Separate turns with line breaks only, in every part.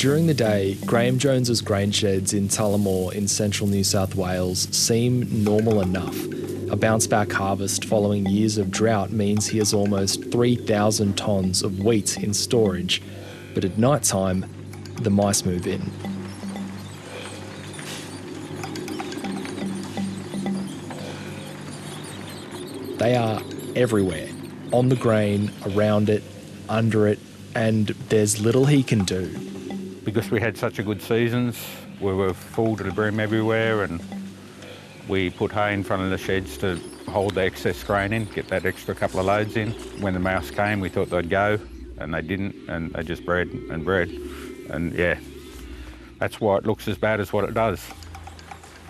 During the day, Graham Jones's grain sheds in Tullamore in central New South Wales seem normal enough. A bounce back harvest following years of drought means he has almost 3,000 tonnes of wheat in storage. But at night time, the mice move in. They are everywhere on the grain, around it, under it, and there's little he can do.
Because we had such a good seasons, we were full to the brim everywhere, and we put hay in front of the sheds to hold the excess grain in, get that extra couple of loads in. When the mouse came, we thought they'd go, and they didn't, and they just bred and bred. And yeah, that's why it looks as bad as what it does.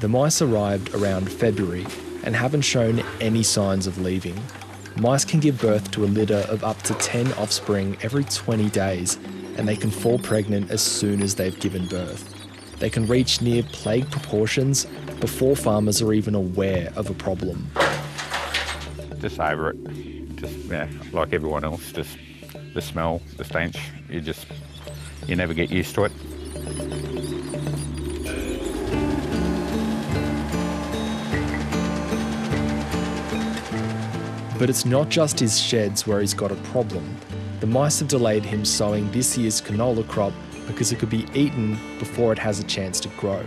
The mice arrived around February and haven't shown any signs of leaving. Mice can give birth to a litter of up to 10 offspring every 20 days, and they can fall pregnant as soon as they've given birth. They can reach near plague proportions before farmers are even aware of a problem.
Just over it. Just, yeah, like everyone else, just the smell, the stench, you just, you never get used to it.
But it's not just his sheds where he's got a problem. The mice have delayed him sowing this year's canola crop because it could be eaten before it has a chance to grow.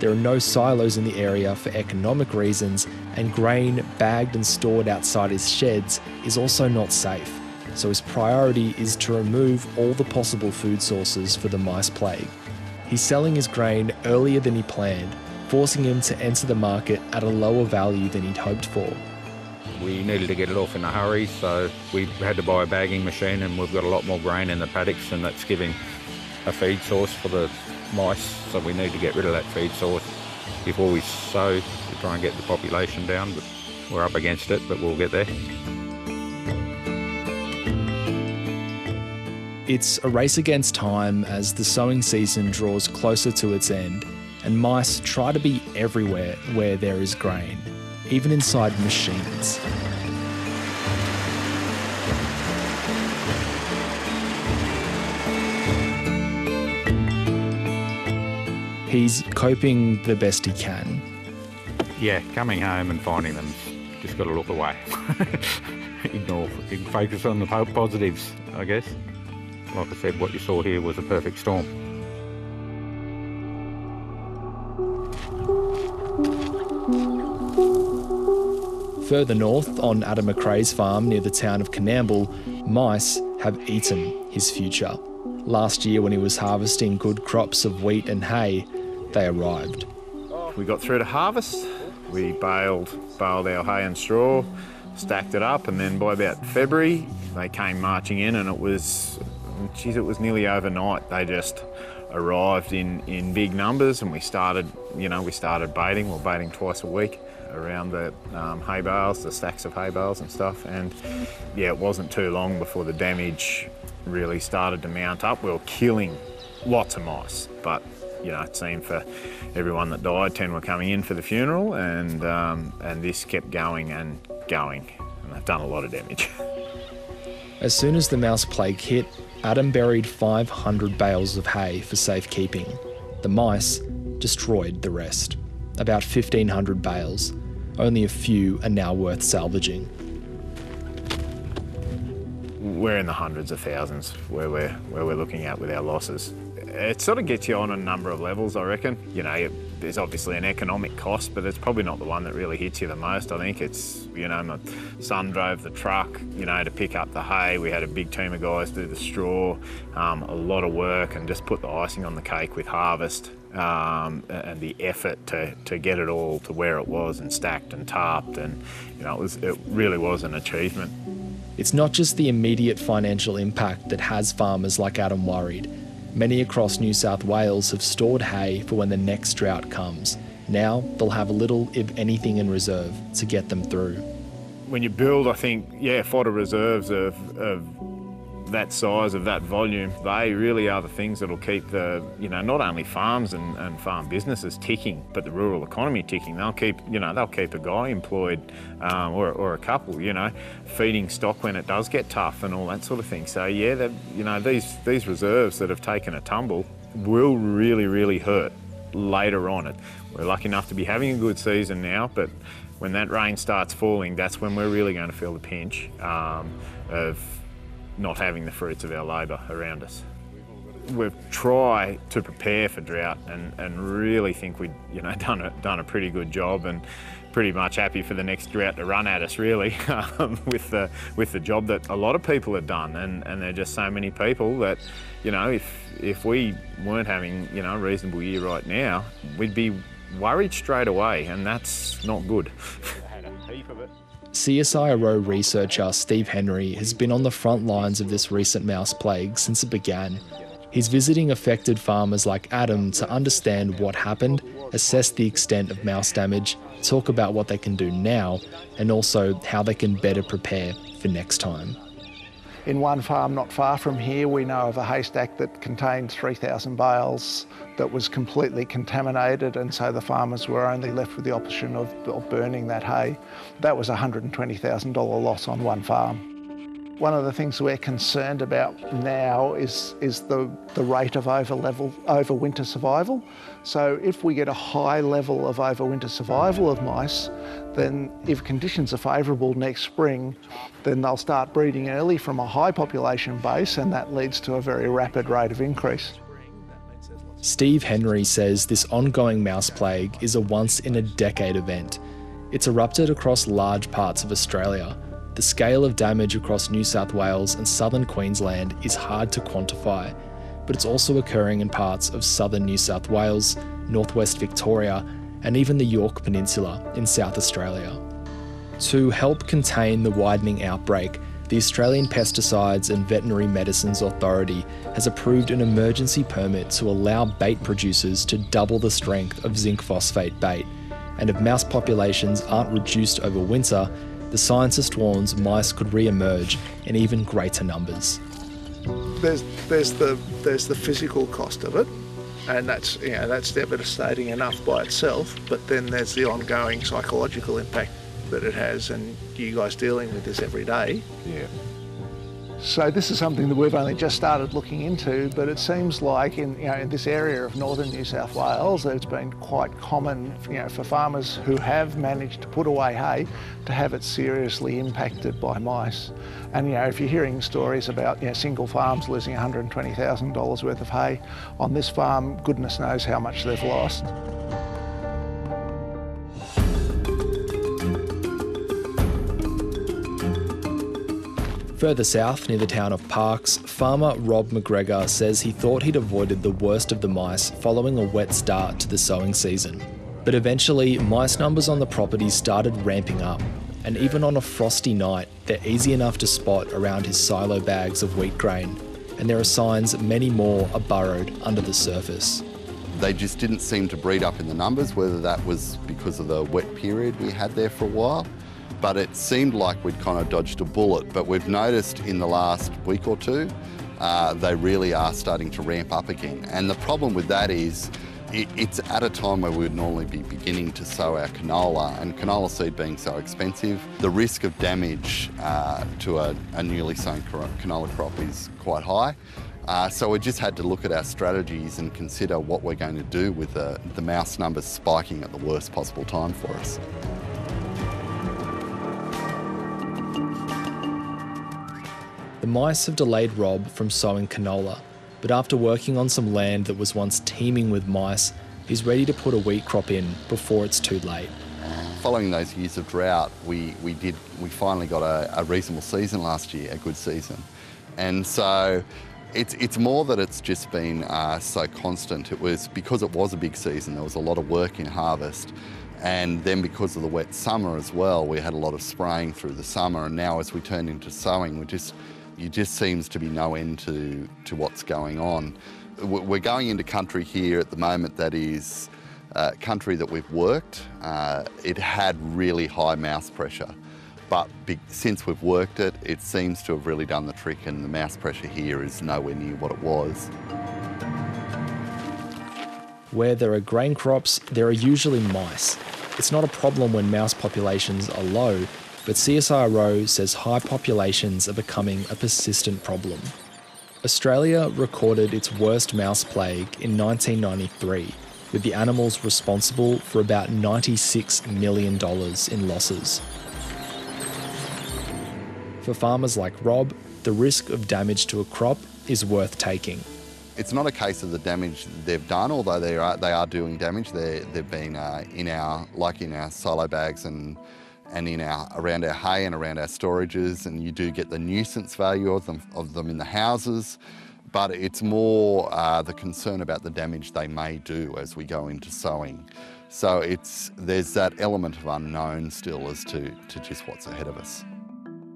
There are no silos in the area for economic reasons, and grain bagged and stored outside his sheds is also not safe. So his priority is to remove all the possible food sources for the mice plague. He's selling his grain earlier than he planned, forcing him to enter the market at a lower value than he'd hoped for.
We needed to get it off in a hurry, so we had to buy a bagging machine, and we've got a lot more grain in the paddocks, and that's giving a feed source for the mice. So we need to get rid of that feed source before we sow to try and get the population down. But we're up against it, but we'll get there.
It's a race against time as the sowing season draws closer to its end, and mice try to be everywhere where there is grain even inside machines. He's coping the best he can.
Yeah, coming home and finding them, just got to look away. Ignore, focus on the positives, I guess. Like I said, what you saw here was a perfect storm.
Further north, on Adam McRae's farm near the town of Coonamble, mice have eaten his future. Last year, when he was harvesting good crops of wheat and hay, they arrived.
We got through to harvest. We baled, baled our hay and straw, stacked it up, and then by about February, they came marching in, and it was, geez, it was nearly overnight. They just arrived in, in big numbers, and we started, you know, we started baiting. We're baiting twice a week around the um, hay bales, the stacks of hay bales and stuff. And yeah, it wasn't too long before the damage really started to mount up. We were killing lots of mice, but you know, it seemed for everyone that died, 10 were coming in for the funeral, and, um, and this kept going and going, and they've done a lot of damage.
As soon as the mouse plague hit, Adam buried 500 bales of hay for safekeeping. The mice destroyed the rest, about 1,500 bales. Only a few are now worth salvaging.
We're in the hundreds of thousands where we're, where we're looking at with our losses. It sort of gets you on a number of levels, I reckon. You know, there's obviously an economic cost, but it's probably not the one that really hits you the most. I think it's, you know, my son drove the truck, you know, to pick up the hay. We had a big team of guys do the straw, um, a lot of work, and just put the icing on the cake with harvest um, and the effort to, to get it all to where it was and stacked and tarped. And, you know, it, was, it really was an achievement.
It's not just the immediate financial impact that has farmers like Adam worried. Many across New South Wales have stored hay for when the next drought comes. Now they'll have a little, if anything, in reserve to get them through.
When you build, I think, yeah, fodder reserves of, of that size, of that volume, they really are the things that'll keep the, you know, not only farms and, and farm businesses ticking, but the rural economy ticking. They'll keep, you know, they'll keep a guy employed um, or, or a couple, you know, feeding stock when it does get tough and all that sort of thing. So yeah, you know, these these reserves that have taken a tumble, will really, really hurt later on. It, we're lucky enough to be having a good season now, but when that rain starts falling, that's when we're really going to feel the pinch um, of not having the fruits of our labour around us. We've tried to prepare for drought and, and really think we've you know, done, a, done a pretty good job and pretty much happy for the next drought to run at us really um, with, the, with the job that a lot of people have done and, and there are just so many people that you know if, if we weren't having you know a reasonable year right now we'd be worried straight away and that's not good.
CSIRO researcher Steve Henry has been on the front lines of this recent mouse plague since it began. He's visiting affected farmers like Adam to understand what happened, assess the extent of mouse damage, talk about what they can do now, and also how they can better prepare for next time.
In one farm not far from here, we know of a haystack that contained 3,000 bales that was completely contaminated, and so the farmers were only left with the option of, of burning that hay. That was a $120,000 loss on one farm. One of the things we're concerned about now is, is the, the rate of over level, overwinter survival. So if we get a high level of overwinter survival of mice, then if conditions are favourable next spring, then they'll start breeding early from a high population base and that leads to a very rapid rate of increase.
Steve Henry says this ongoing mouse plague is a once in a decade event. It's erupted across large parts of Australia the scale of damage across New South Wales and southern Queensland is hard to quantify, but it's also occurring in parts of southern New South Wales, northwest Victoria, and even the Yorke Peninsula in South Australia. To help contain the widening outbreak, the Australian Pesticides and Veterinary Medicines Authority has approved an emergency permit to allow bait producers to double the strength of zinc phosphide bait. And if mouse populations aren't reduced over winter, the scientist warns mice could re-emerge in even greater numbers.
There's, there's, the, there's the physical cost of it, and that's, you know, that's devastating enough by itself, but then there's the ongoing psychological impact that it has, and you guys dealing with this every day.
Yeah.
So this is something that we've only just started looking into, but it seems like in, you know, in this area of northern New South Wales, it's been quite common you know, for farmers who have managed to put away hay to have it seriously impacted by mice. And you know, if you're hearing stories about you know, single farms losing $120,000 worth of hay, on this farm, goodness knows how much they've lost.
Further south, near the town of Parkes, farmer Rob McGregor says he thought he'd avoided the worst of the mice following a wet start to the sowing season. But eventually, mice numbers on the property started ramping up, and even on a frosty night, they're easy enough to spot around his silo bags of wheat grain, and there are signs many more are burrowed under the surface.
They just didn't seem to breed up in the numbers, whether that was because of the wet period we had there for a while but it seemed like we'd kind of dodged a bullet. But we've noticed in the last week or two, uh, they really are starting to ramp up again. And the problem with that is it, it's at a time where we would normally be beginning to sow our canola, and canola seed being so expensive, the risk of damage uh, to a, a, newly sown canola crop is quite high. Uh, so we just had to look at our strategies and consider what we're going to do with the, the mouse numbers spiking at the worst possible time for us.
The mice have delayed Rob from sowing canola, but after working on some land that was once teeming with mice, he's ready to put a wheat crop in before it's too late.
Following those years of drought, we, we did we finally got a, a reasonable season last year, a good season, and so it's, it's more that it's just been uh, so constant. It was because it was a big season, there was a lot of work in harvest. And then because of the wet summer as well, we had a lot of spraying through the summer. And now as we turn into sowing, we just there just seems to be no end to, to what's going on. We're going into country here at the moment that is uh, country that we've worked. Uh, it had really high mouse pressure, but be, since we've worked it, it seems to have really done the trick and the mouse pressure here is nowhere near what it was.
Where there are grain crops, there are usually mice. It's not a problem when mouse populations are low, but CSIRO says high populations are becoming a persistent problem. Australia recorded its worst mouse plague in 1993, with the animals responsible for about $96 million in losses. For farmers like Rob, the risk of damage to a crop is worth taking.
It's not a case of the damage they've done, although they are they are doing damage. they have been uh, in our like in our silo bags and and in our around our hay and around our storages, and you do get the nuisance value of them of them in the houses. But it's more uh, the concern about the damage they may do as we go into sowing. So it's there's that element of unknown still as to, to just what's ahead of us.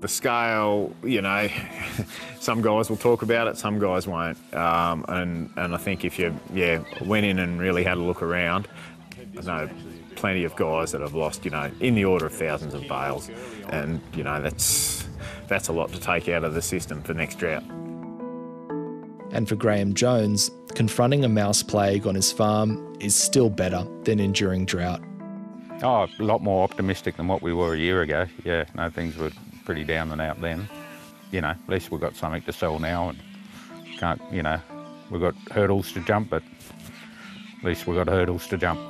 The scale, you know, some guys will talk about it, some guys won't. Um, and, and I think if you, yeah, went in and really had a look around, know plenty of guys that have lost, you know, in the order of thousands of bales. And, you know, that's, that's a lot to take out of the system for next drought.
And for Graham Jones, confronting a mouse plague on his farm is still better than enduring drought.
Oh, a lot more optimistic than what we were a year ago. Yeah, no, things were pretty down and out then. You know, at least we've got something to sell now and can't, you know, we've got hurdles to jump, but at least we've got hurdles to jump.